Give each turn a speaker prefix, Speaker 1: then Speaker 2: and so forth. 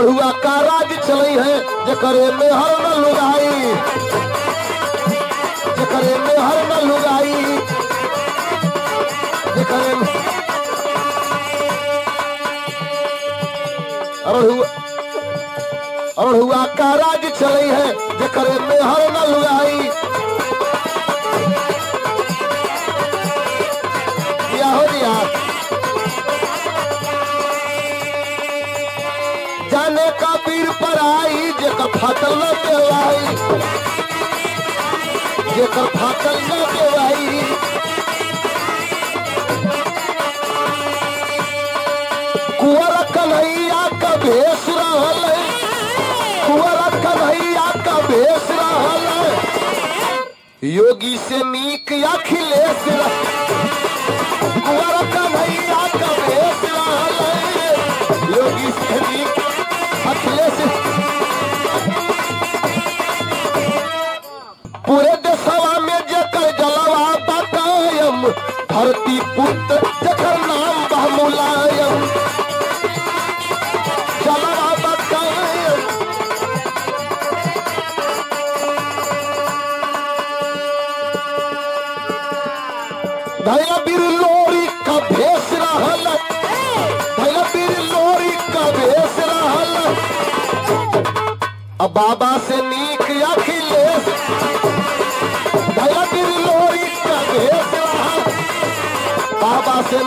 Speaker 1: अरहुआ का राज चले है, जकरे में हर न लुगाई। जकरे में हर न लुगाई। अरहुआ अरहुआ का राज चले है, जकरे में हर न लुगाई। जाने का पीर पर आई, जेकर फाटल न देवाई जेकर फाटल न देवाई कुंवर कन्हैया का भेष रहल कुंवर कन्हैया का भेष रहल योगी से नीक अखिलेश रह। कुंवर कन्हैया का भेष रहल योगी से नीक पूरे देशवा में जकर जलवा बकायम, धरती पुत्र जकर नाम बा मुलायम। जलवा बकायम। धैया बीर लोरी का रहल। लोरी का रहल। अब बाबा से नीक अखिलेश। बाबा से